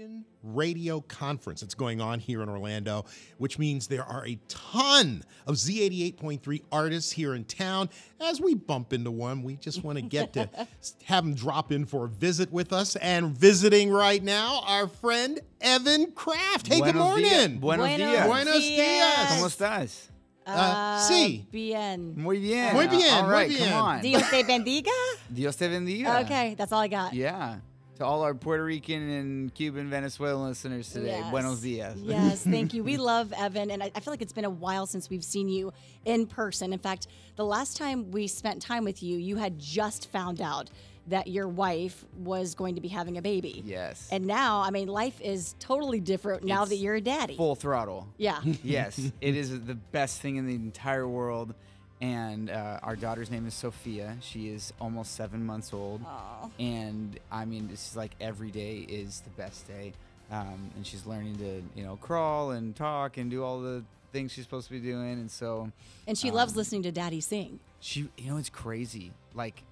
Christian Radio Conference. It's going on here in Orlando, which means there are a ton of Z88.3 artists here in town. As we bump into one, we just want to get to have them drop in for a visit with us. And visiting right now, our friend Evan Craft. Hey, good Buenos morning. días. Buenos días. Buenos días. ¿Cómo estás? Uh, sí. Bien. Muy bien. Muy bien, All muy bien. come on. Dios te bendiga. Dios te bendiga. Okay, that's all I got. Yeah. To all our Puerto Rican and Cuban, Venezuelan listeners today, Yes. buenos dias. Yes, thank you. We love Evan, and I, I feel like it's been a while since we've seen you in person. In fact, the last time we spent time with you, you had just found out that your wife was going to be having a baby. Yes. And now, I mean, life is totally different now that you're a daddy. Full throttle. Yeah. yes, it is the best thing in the entire world. And uh, our daughter's name is Sophia. She is almost seven months old. Aw. And I mean, this is like every day is the best day. Um, and she's learning to, you know, crawl and talk and do all the things she's supposed to be doing. And so And she loves Um, listening to daddy sing. she, you know, it's crazy. Like,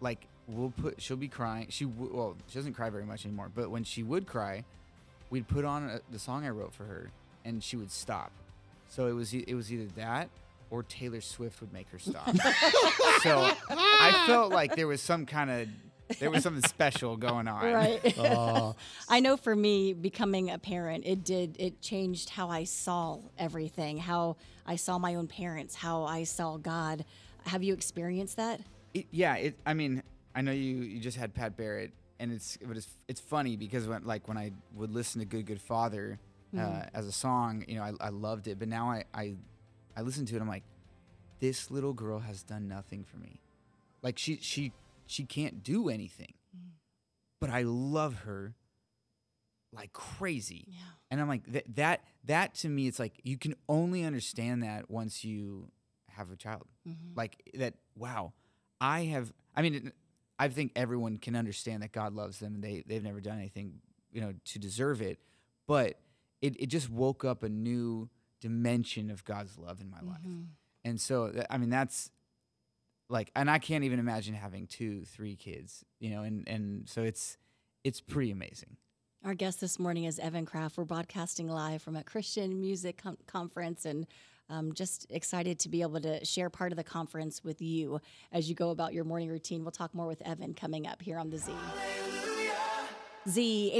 like we'll put, she'll be crying. She, w- well, she doesn't cry very much anymore. But when she would cry, we'd put on a, the song I wrote for her, and she would stop. So it was, it was either that or Taylor Swift would make her stop. so I felt like there was some kind of, there was something special going on. Right. Uh, I know for me, becoming a parent, it did, it changed how I saw everything, how I saw my own parents, how I saw God. Have you experienced that? It, yeah, it. I mean, I know you you just had Pat Barrett, and it's but it's it's funny because when like when I would listen to Good Good Father uh, as a song, you know, I, I loved it, but now I I I listen to it, I'm like, this little girl has done nothing for me, like she she she can't do anything, but I love her like crazy. Yeah. And I'm like that that that to me it's like you can only understand that once you have a child. Mm-hmm. Like that wow. I have I mean I think everyone can understand that God loves them and they they've never done anything, you know, to deserve it, but it it just woke up a new dimension of God's love in my life. Mm-hmm. And so I mean that's like and I can't even imagine having 2 3 kids, you know, and and so it's it's pretty amazing. Our guest this morning is Evan Craft. We're broadcasting live from a Christian music com- conference and I'm just excited to be able to share part of the conference with you as you go about your morning routine. We'll talk more with Evan coming up here on the Z. Z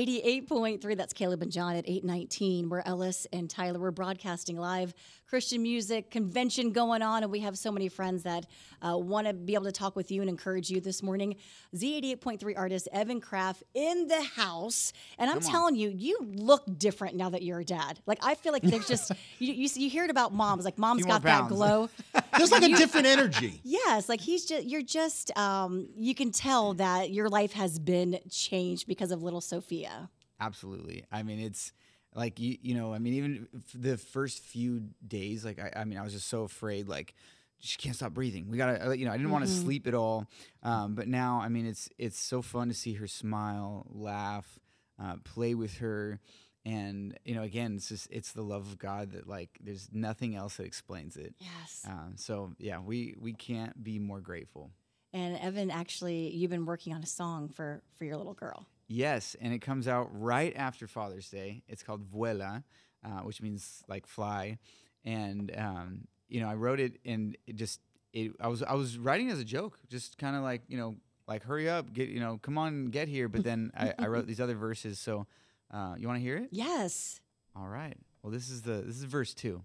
88.3, that's Caleb and John at 819. We're Ellis and Tyler. We're broadcasting live Christian music convention going on, and we have so many friends that uh, want to be able to talk with you and encourage you this morning. Z 88.3 artist Evan Craft in the house. And I'm Come on. telling you, you look different now that you're a dad. Like, I feel like there's just, you, you, you hear it about moms, like mom's got that glow. there's like a different energy. Yes, like he's just you're just um you can tell that your life has been changed because of little Sophia. Absolutely. I mean, it's like you, you know. I mean, even the first few days, like I, I mean, I was just so afraid. Like she can't stop breathing. We gotta, uh, you know, I didn't want to sleep at all. Um, but now, I mean, it's it's so fun to see her smile, laugh, uh, play with her, and you know, again, it's just it's the love of God that like there's nothing else that explains it. Yes. Um, so yeah, we we can't be more grateful. And Evan actually you've been working on a song for for your little girl. Yes, and it comes out right after Father's Day. It's called Vuela, uh, which means like fly. And um, you know, I wrote it, and it just it. I was I was writing as a joke, just kind of like you know, like hurry up, get you know, come on, get here. But then I, I wrote these other verses. So uh, you want to hear it? Yes. All right. Well, this is the this is verse two.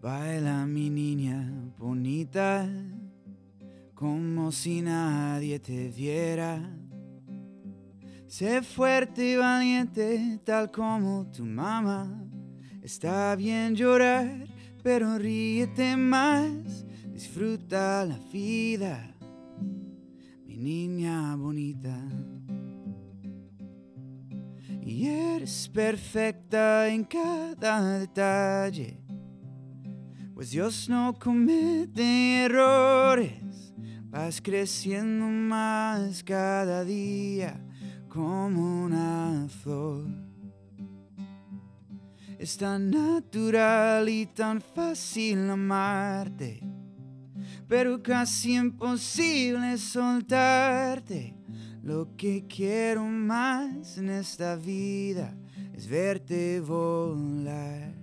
Baila mi niña bonita, como si nadie te viera. Sé fuerte y valiente, tal como tu mamá. Está bien llorar, pero ríete más. Disfruta la vida, mi niña bonita. Y eres perfecta en cada detalle, pues Dios no comete errores. Vas creciendo más cada día como una flor. Es tan natural y tan fácil amarte, pero casi imposible soltarte. Lo que quiero más en esta vida es verte volar.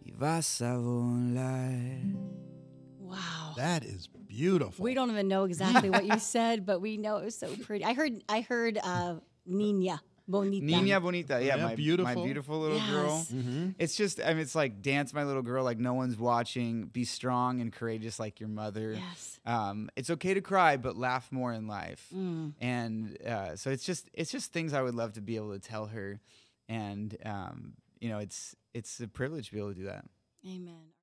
Y vas a volar. Wow. That is beautiful. We don't even know exactly what you said, but we know it was so pretty. I heard I heard uh Nina Bonita. Nina Bonita, yeah, Yeah, my beautiful. my beautiful little girl. Mm-hmm. It's just, I mean, it's like dance, my little girl, like no one's watching. Be strong and courageous like your mother. Yes. Um, it's okay to cry, but laugh more in life. Mm. And uh, so it's just, it's just things I would love to be able to tell her, and um, you know, it's it's a privilege to be able to do that. Amen.